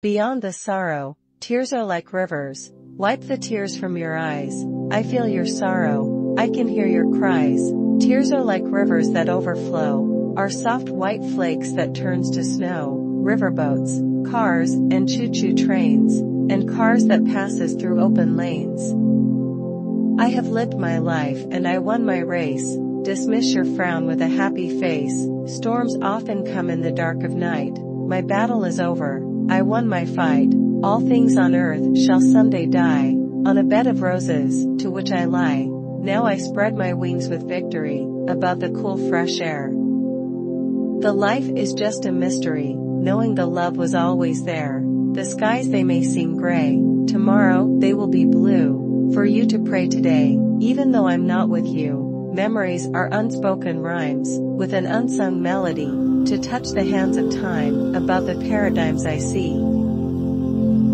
Beyond the sorrow, tears are like rivers. Wipe the tears from your eyes. I feel your sorrow. I can hear your cries. Tears are like rivers that overflow. Are soft white flakes that turns to snow. Riverboats, cars, and choo-choo trains, and cars that passes through open lanes. I have lived my life and I won my race. Dismiss your frown with a happy face. Storms often come in the dark of night. My battle is over. I won my fight. All things on earth shall someday die. On a bed of roses, to which I lie. Now I spread my wings with victory, above the cool fresh air. The life is just a mystery, knowing the love was always there. The skies they may seem gray, tomorrow they will be blue. For you to pray today, even though I'm not with you. Memories are unspoken rhymes, with an unsung melody, to touch the hands of time, above the paradigms I see.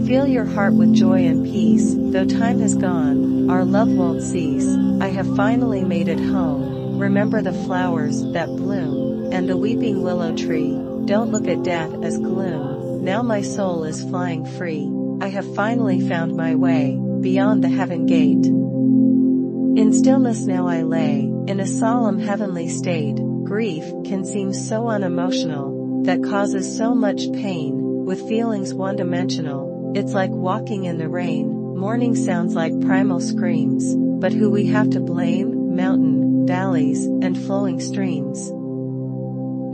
Fill your heart with joy and peace, though time has gone, our love won't cease. I have finally made it home. Remember the flowers that bloom, and the weeping willow tree. Don't look at death as gloom. Now my soul is flying free. I have finally found my way, beyond the heaven gate. In stillness now I lay, in a solemn heavenly state, Grief can seem so unemotional, that causes so much pain, with feelings one-dimensional. It's like walking in the rain, mourning sounds like primal screams, but who we have to blame, mountain, valleys, and flowing streams.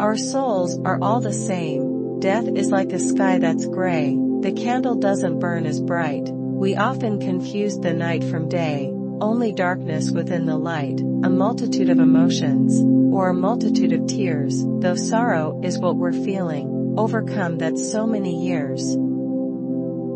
Our souls are all the same, death is like a sky that's gray, the candle doesn't burn as bright, we often confuse the night from day, only darkness within the light, a multitude of emotions, or a multitude of tears, though sorrow is what we're feeling, overcome that so many years.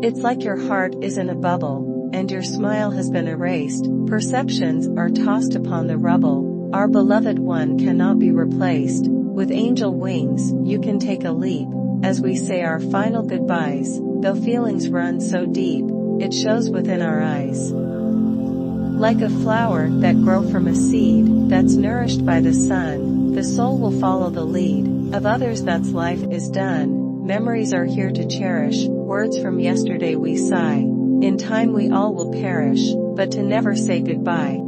It's like your heart is in a bubble, and your smile has been erased, perceptions are tossed upon the rubble, our beloved one cannot be replaced, with angel wings, you can take a leap, as we say our final goodbyes, though feelings run so deep, it shows within our eyes. Like a flower that grow from a seed, that's nourished by the sun, the soul will follow the lead, of others that's life is done, memories are here to cherish, words from yesterday we sigh, in time we all will perish, but to never say goodbye.